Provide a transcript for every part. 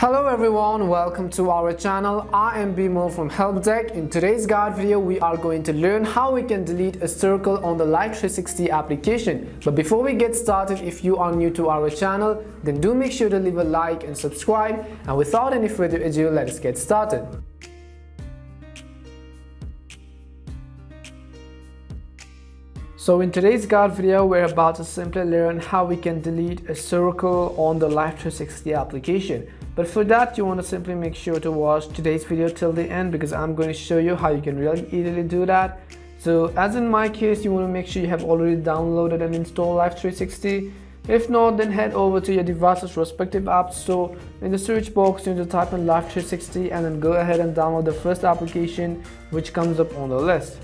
Hello everyone, welcome to our channel. I am Bimo from HelpDeck. In today's guide video, we are going to learn how we can delete a circle on the Life360 application. But before we get started, if you are new to our channel, then do make sure to leave a like and subscribe. And without any further ado, let us get started. So in today's guide video, we're about to simply learn how we can delete a circle on the Life360 application. But for that, you want to simply make sure to watch today's video till the end because I'm going to show you how you can really easily do that. So as in my case, you want to make sure you have already downloaded and installed Life360. If not, then head over to your device's respective app store. In the search box, you need to type in Life360 and then go ahead and download the first application which comes up on the list.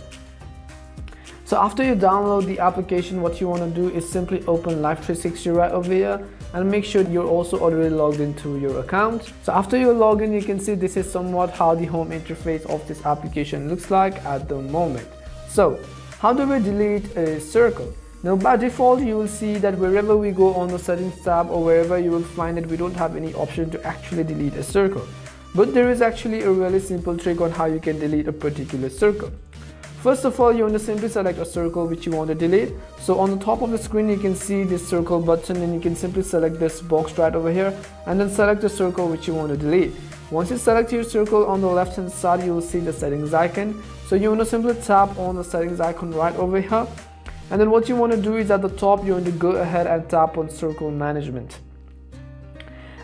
So after you download the application, what you want to do is simply open Life360 right over here and make sure you're also already logged into your account. So after you log in, you can see this is somewhat how the home interface of this application looks like at the moment. So how do we delete a circle? Now by default you will see that wherever we go on the settings tab or wherever you will find that we don't have any option to actually delete a circle. But there is actually a really simple trick on how you can delete a particular circle. First of all, you want to simply select a circle which you want to delete. So on the top of the screen, you can see this circle button and you can simply select this box right over here and then select the circle which you want to delete. Once you select your circle on the left hand side, you will see the settings icon. So you want to simply tap on the settings icon right over here. And then what you want to do is at the top, you want to go ahead and tap on circle management.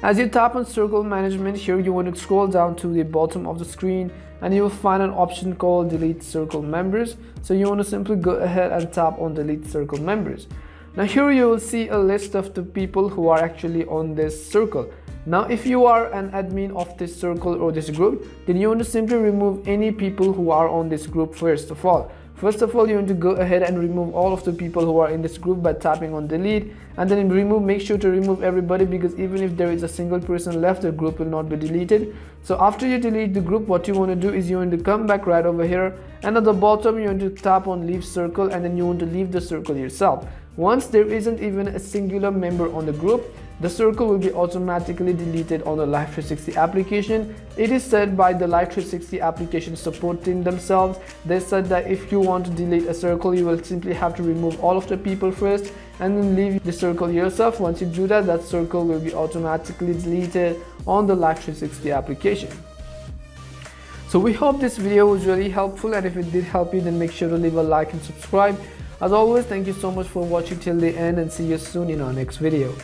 As you tap on circle management here, you want to scroll down to the bottom of the screen and you will find an option called delete circle members. So you want to simply go ahead and tap on delete circle members. Now here you will see a list of the people who are actually on this circle. Now if you are an admin of this circle or this group, then you want to simply remove any people who are on this group first of all. First of all, you want to go ahead and remove all of the people who are in this group by tapping on delete and then remove, make sure to remove everybody because even if there is a single person left, the group will not be deleted. So after you delete the group, what you want to do is you want to come back right over here and at the bottom, you want to tap on leave circle and then you want to leave the circle yourself. Once there isn't even a singular member on the group, the circle will be automatically deleted on the Life360 application. It is said by the Life360 application support team themselves. They said that if you want to delete a circle, you will simply have to remove all of the people first and then leave the circle yourself. Once you do that, that circle will be automatically deleted on the Life360 application. So we hope this video was really helpful and if it did help you then make sure to leave a like and subscribe. As always, thank you so much for watching till the end and see you soon in our next video.